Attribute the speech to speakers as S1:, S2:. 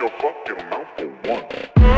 S1: your fucking mouth for one.